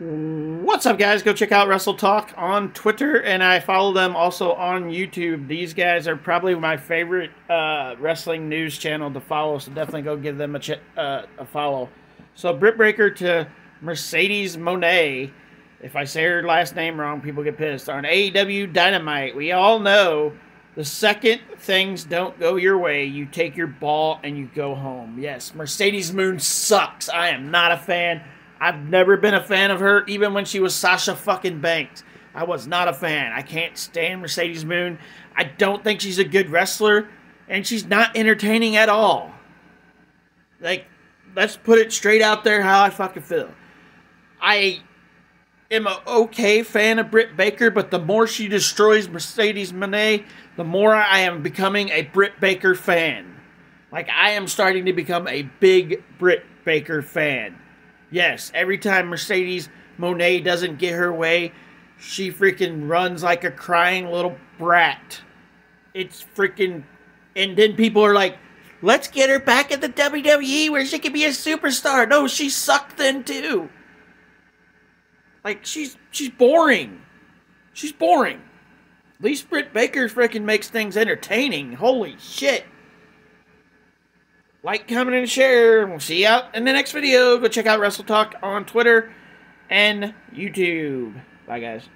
What's up, guys? Go check out Wrestle Talk on Twitter, and I follow them also on YouTube. These guys are probably my favorite uh, wrestling news channel to follow, so definitely go give them a, ch- uh, a follow. So, Britt Baker to Mercedes Moné. If I say her last name wrong, people get pissed. On AEW Dynamite, we all know the second things don't go your way, you take your ball and you go home. Yes, Mercedes Moon sucks. I am not a fan. I've never been a fan of her, even when she was Sasha fucking Banks. I was not a fan. I can't stand Mercedes Moon. I don't think she's a good wrestler, and she's not entertaining at all. Like, let's put it straight out there how I fucking feel. I am a okay fan of Britt Baker, but the more she destroys Mercedes Moné, the more I am becoming a Britt Baker fan. Like, I am starting to become a big Britt Baker fan. Yes, every time Mercedes Moné doesn't get her way, she freaking runs like a crying little brat. It's freaking. And then people are like, let's get her back in the WWE where she can be a superstar. No, she sucked then too. Like she's she's boring. She's boring. At least Britt Baker freaking makes things entertaining. Holy shit. Like, comment, and share. We'll see you out in the next video. Go check out Wrestle Talk on Twitter and YouTube. Bye, guys.